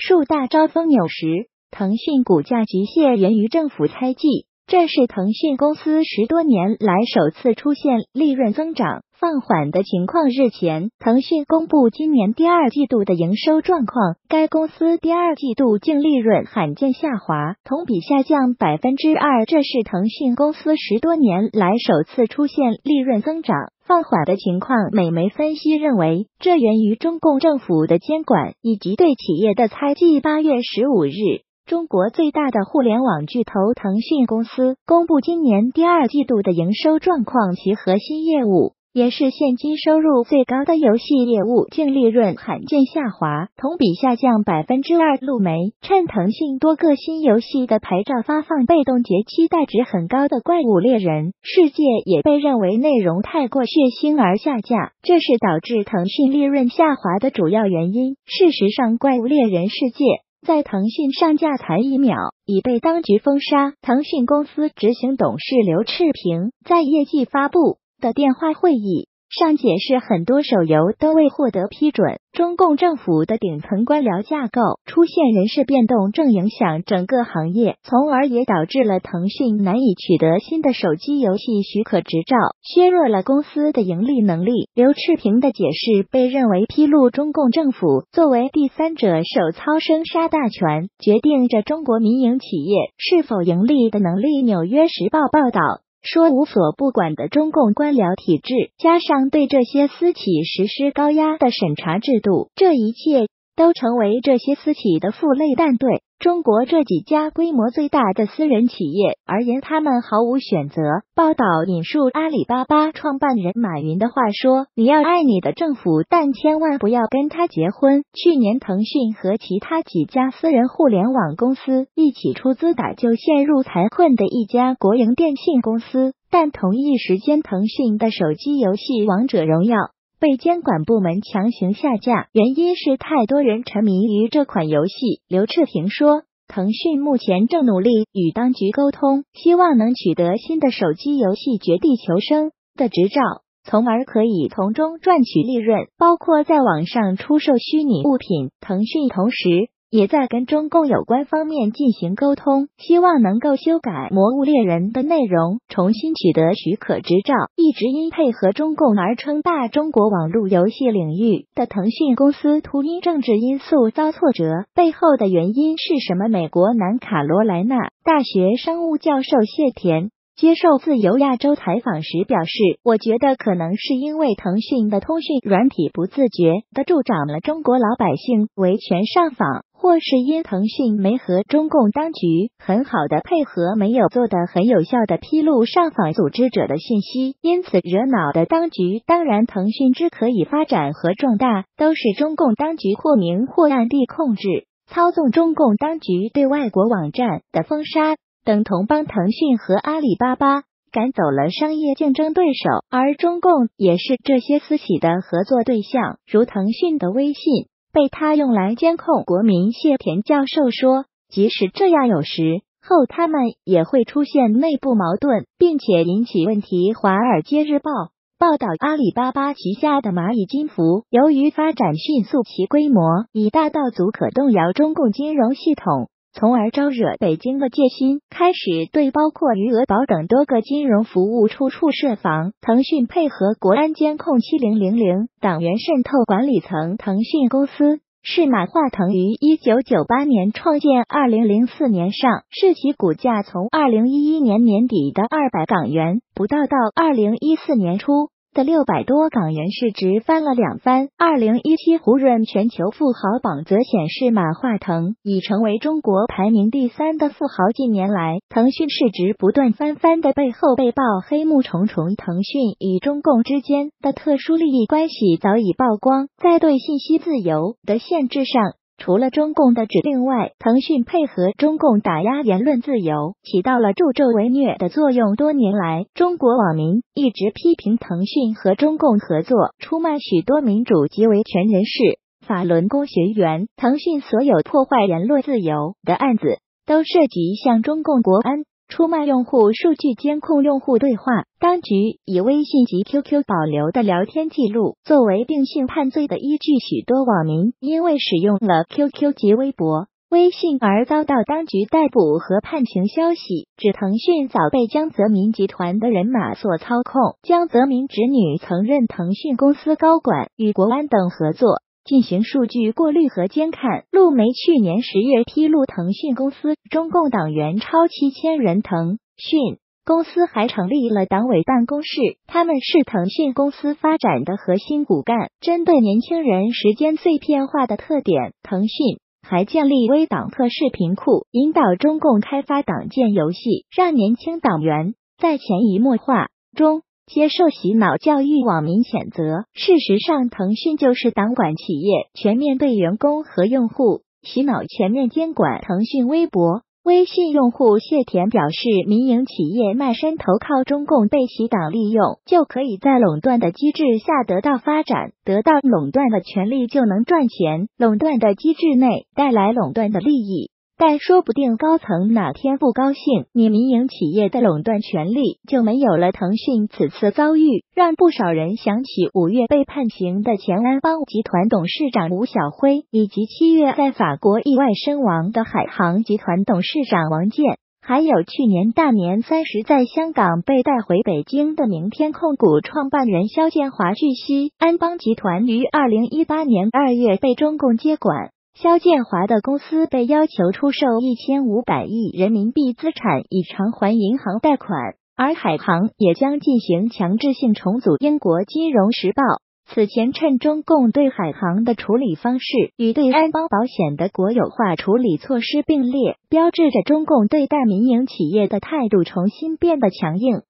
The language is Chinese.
树大招风有时，腾讯股价急泻源于政府猜忌。这是腾讯公司十多年来首次出现利润增长放缓的情况。日前，腾讯公布今年第二季度的营收状况，该公司第二季度净利润罕见下滑，同比下降百分之二。这是腾讯公司十多年来首次出现利润增长放缓的情况。美媒分析认为，这源于中共政府的监管以及对企业的猜忌。八月十五日。中国最大的互联网巨头腾讯公司公布今年第二季度的营收状况，其核心业务也是现金收入最高的游戏业务，净利润罕见下滑，同比下降百分之二。路媒趁腾讯多个新游戏的牌照发放被冻结期待值很高的《怪物猎人世界》也被认为内容太过血腥而下架，这是导致腾讯利润下滑的主要原因。事实上，《怪物猎人世界》。在腾讯上架才一秒，已被当局封杀。腾讯公司执行董事刘炽平在业绩发布的电话会议。上解释，很多手游都未获得批准。中共政府的顶层官僚架构出现人事变动，正影响整个行业，从而也导致了腾讯难以取得新的手机游戏许可执照，削弱了公司的盈利能力。刘炽平的解释被认为披露中共政府作为第三者手操生杀大权，决定着中国民营企业是否盈利的能力。纽约时报报道。说无所不管的中共官僚体制，加上对这些私企实施高压的审查制度，这一切都成为这些私企的负累。但对中国这几家规模最大的私人企业而言，他们毫无选择。报道引述阿里巴巴创办人马云的话说：“你要爱你的政府，但千万不要跟他结婚。”去年，腾讯和其他几家私人互联网公司一起出资打救陷入财困的一家国营电信公司，但同一时间，腾讯的手机游戏《王者荣耀》被监管部门强行下架，原因是太多人沉迷于这款游戏。刘彻平说。腾讯目前正努力与当局沟通，希望能取得新的手机游戏《绝地求生》的执照，从而可以从中赚取利润，包括在网上出售虚拟物品。腾讯同时。也在跟中共有关方面进行沟通，希望能够修改《魔物猎人》的内容，重新取得许可执照。一直因配合中共而称霸中国网络游戏领域的腾讯公司，突因政治因素遭挫折，背后的原因是什么？美国南卡罗来纳大学商务教授谢田。接受自由亚洲采访时表示：“我觉得可能是因为腾讯的通讯软体不自觉的助长了中国老百姓维权上访，或是因腾讯没和中共当局很好的配合，没有做的很有效的披露上访组织者的信息，因此惹恼的当局。当然，腾讯之可以发展和壮大，都是中共当局或明或暗地控制、操纵中共当局对外国网站的封杀。”等同帮腾讯和阿里巴巴赶走了商业竞争对手，而中共也是这些私企的合作对象，如腾讯的微信被他用来监控国民。谢田教授说，即使这样，有时候他们也会出现内部矛盾，并且引起问题。华尔街日报报道，阿里巴巴旗下的蚂蚁金服由于发展迅速，其规模已大到足可动摇中共金融系统。从而招惹北京的戒心，开始对包括余额宝等多个金融服务处处设防。腾讯配合国安监控七零零零党员渗透管理层。腾讯公司是马化腾于一九九八年创建，二零零四年上市，其股价从二零一一年年底的二百港元不到，到二零一四年初。的六百多港元市值翻了两番。二零一七胡润全球富豪榜则显示，马化腾已成为中国排名第三的富豪。近年来，腾讯市值不断翻番的背后被曝黑幕重重，腾讯与中共之间的特殊利益关系早已曝光。在对信息自由的限制上。除了中共的指令外，腾讯配合中共打压言论自由，起到了助纣为虐的作用。多年来，中国网民一直批评腾讯和中共合作，出卖许多民主及维权人士、法轮功学员。腾讯所有破坏言论自由的案子，都涉及向中共国安出卖用户数据、监控用户对话。当局以微信及 QQ 保留的聊天记录作为定性判罪的依据，许多网民因为使用了 QQ 及微博、微信而遭到当局逮捕和判刑。消息指，腾讯早被江泽民集团的人马所操控。江泽民侄女曾任腾讯公司高管，与国安等合作。进行数据过滤和监看。路媒去年十月披露，腾讯公司中共党员超七千人，腾讯公司还成立了党委办公室，他们是腾讯公司发展的核心骨干。针对年轻人时间碎片化的特点，腾讯还建立微党课视频库，引导中共开发党建游戏，让年轻党员在潜移默化中。接受洗脑教育，网民谴责。事实上，腾讯就是党管企业，全面对员工和用户洗脑，全面监管。腾讯微博、微信用户谢田表示，民营企业卖身投靠中共，被洗党利用，就可以在垄断的机制下得到发展，得到垄断的权利就能赚钱。垄断的机制内带来垄断的利益。但说不定高层哪天不高兴，你民营企业的垄断权利就没有了。腾讯此次遭遇，让不少人想起五月被判刑的前安邦集团董事长吴晓辉，以及七月在法国意外身亡的海航集团董事长王健，还有去年大年三十在香港被带回北京的明天控股创办人肖建华。据悉，安邦集团于二零一八年二月被中共接管。肖建华的公司被要求出售一千五百亿人民币资产以偿还银行贷款，而海航也将进行强制性重组。英国金融时报此前趁中共对海航的处理方式与对安邦保险的国有化处理措施并列，标志着中共对待民营企业的态度重新变得强硬。